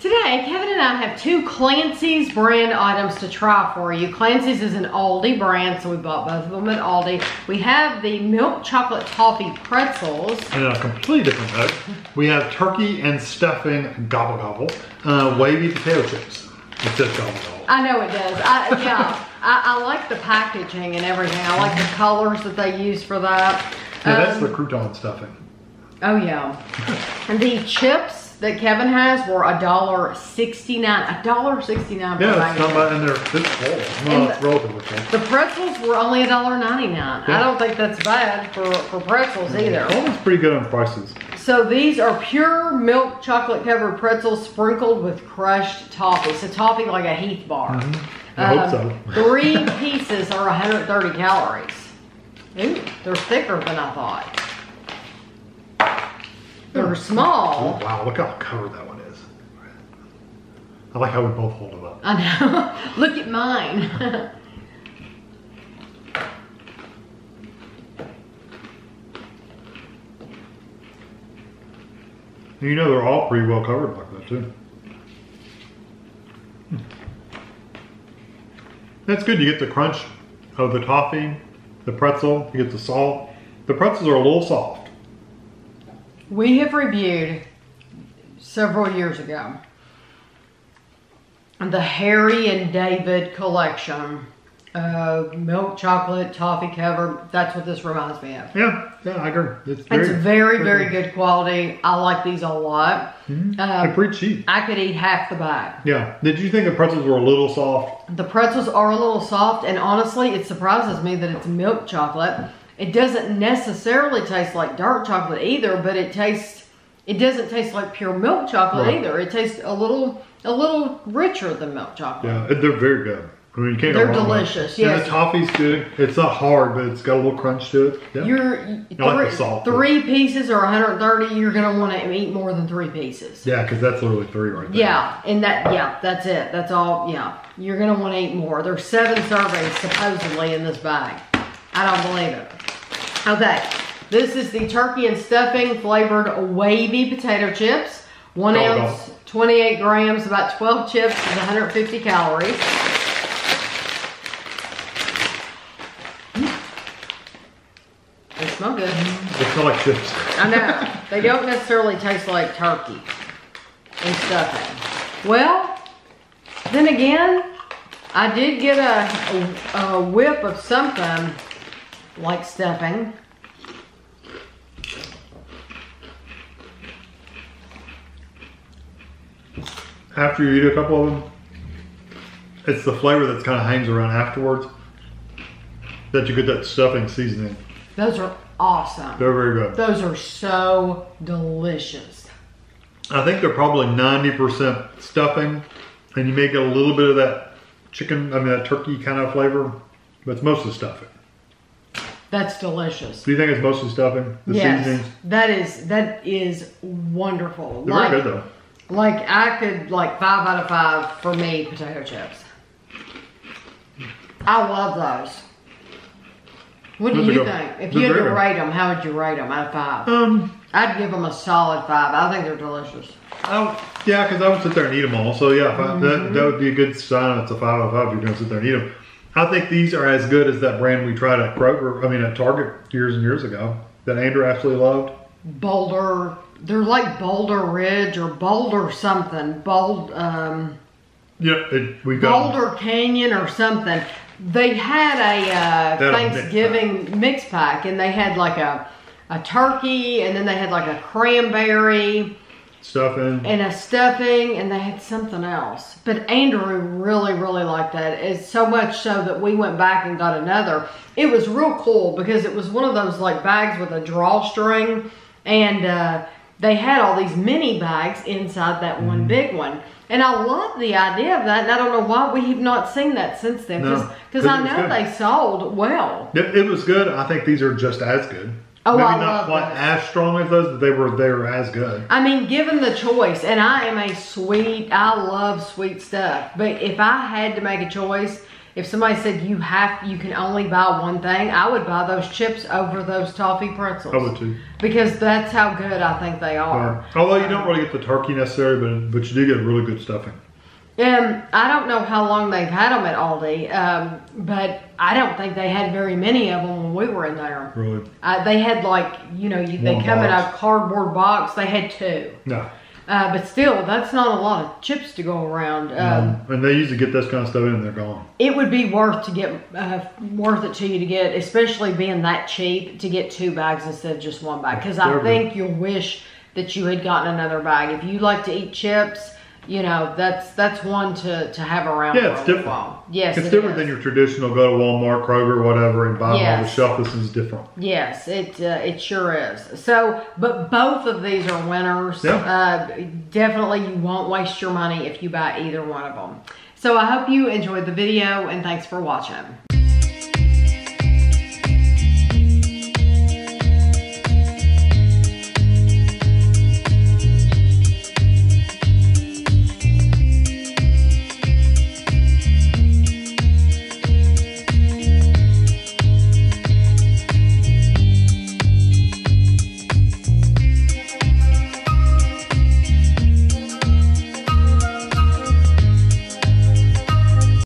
Today, Kevin and I have two Clancy's brand items to try for you. Clancy's is an Aldi brand, so we bought both of them at Aldi. We have the milk chocolate toffee pretzels. And on a completely different note, we have turkey and stuffing gobble gobble, uh, wavy potato chips. It says gobble gobble. I know it does. I, yeah, I, I like the packaging and everything. I like the colors that they use for that. Yeah, that's Um, the crouton stuffing. Oh yeah. And the chips that Kevin has were a dollar sixty-nine. A dollar sixty-nine Yeah, it's not bad, and they're this full. And No, it's relatively full. The pretzels were only a dollar ninety-nine. I don't think that's bad for, for pretzels either. Almost pretty good on prices. So these are pure milk chocolate covered pretzels sprinkled with crushed toffee. So toffee like a Heath bar. I hope Um, so. three pieces are 130 calories. Ooh, they're thicker than I thought. They're small. Oh, wow, look how covered that one is. I like how we both hold them up. I know. Look at mine. You know they're all pretty well covered like that too. That's good. You get the crunch of the toffee, the pretzel, you get the salt. The pretzels are a little soft. We have reviewed several years ago the Harry and David collection of milk chocolate toffee covered. That's what this reminds me of. Yeah, yeah, I agree. It's It's very, very, very good quality. I like these a lot. They're Uh, pretty cheap. I could eat half the bag. Yeah. Did you think the pretzels were a little soft? The pretzels are a little soft, and honestly, it surprises me that it's milk chocolate. It doesn't necessarily taste like dark chocolate either, but it tastes. It doesn't taste like pure milk chocolate Right. either. It tastes a little, a little richer than milk chocolate. Yeah, they're very good. I mean, you can't They're wrong with it. delicious, And the toffee's good. It's not hard, but it's got a little crunch to it. Yeah. You're like three, the salt. three pieces or 130. You're gonna want to eat more than three pieces. yeah, because that's literally three right there. Yeah, and that yeah, that's it. That's all. Yeah, you're gonna want to eat more. There's seven servings supposedly in this bag. I don't believe it. Okay, this is the turkey and stuffing flavored wavy potato chips. One Gobble, ounce, 28 grams, about 12 chips is 150 calories. They smell good. They smell like chips. I know. They don't necessarily taste like turkey and stuffing. Well, then again, I did get a, a, a whip of something like stuffing. After you eat a couple of them, it's the flavor that kind of hangs around afterwards that you get that stuffing seasoning. Those are awesome. They're very good. Those are so delicious. I think they're probably 90% stuffing, and you may get a little bit of that chicken, I mean, that turkey kind of flavor, but it's mostly stuffing. That's delicious. Do you think it's mostly stuffing? The yes, seasonings? that is that is wonderful. They're like, very good though. Like I could like five out of five for me potato chips. I love those. What do you think? If They're you had to rate them, how would you rate them out of five? Um, I'd give them a solid five. I think they're delicious. I, yeah, because I would sit there and eat them all. So yeah, if Mm-hmm. that, that would be a good sign. It's a five out of five. You're going to sit there and eat them. I think these are as good as that brand we tried at Kroger. I mean, at Target years and years ago that Andrew absolutely loved. Boulder, they're like Boulder Ridge or Boulder something. Bold, um, Yeah, it, we got. Boulder Canyon or something. They had a uh, a mix Thanksgiving mix pack, and they had like a a turkey, and then they had like a cranberry stuffing. and a stuffing, and they had something else. But Andrew really, really liked that. It's so much so that we went back and got another. It was real cool because it was one of those like bags with a drawstring, and uh, they had all these mini bags inside that Mm-hmm. one big one. And I love the idea of that, and I don't know why we have not seen that since then. No, Because 'cause I know good. they sold well. It, it was good. I think these are just as good. Oh, Maybe I not quite those. as strong as those, but they were they were as good. I mean, given the choice, and I am a sweet, I love sweet stuff, but if I had to make a choice, if somebody said you have, you can only buy one thing, I would buy those chips over those toffee pretzels. I would too. Because that's how good I think they are. Uh, although you don't really get the turkey necessarily, but but you do get really good stuffing. Um, I don't know how long they've had them at Aldi, um, but I don't think they had very many of them when we were in there. Really. Uh, they had like, you know, you, they One come in a box. cardboard box. They had two. No. Uh, but still, that's not a lot of chips to go around. Um, and they usually get this kind of stuff in and they're gone. It would be worth to get uh, worth it to you to get, especially being that cheap, to get two bags instead of just one bag. Because I think you'll wish that you had gotten another bag. If you like to eat chips, you know that's that's one to to have around. Yeah, it's different. while. Yes, it's it different is. than your traditional go to Walmart, Kroger, whatever, and buy them on the Yes. shelf. This is different. Yes, it uh, it sure is. So, but both of these are winners. Yeah. Uh, definitely, you won't waste your money if you buy either one of them. So, I hope you enjoyed the video, and thanks for watching.